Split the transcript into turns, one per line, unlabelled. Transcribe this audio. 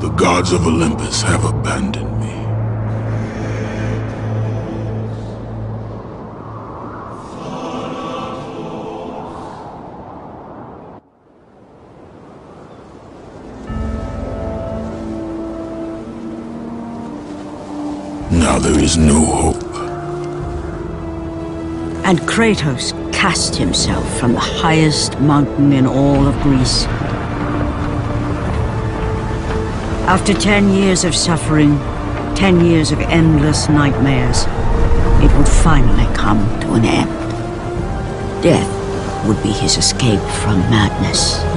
The gods of Olympus have abandoned me. Now there is no hope.
And Kratos cast himself from the highest mountain in all of Greece. After ten years of suffering, ten years of endless nightmares, it would finally come to an end. Death would be his escape from madness.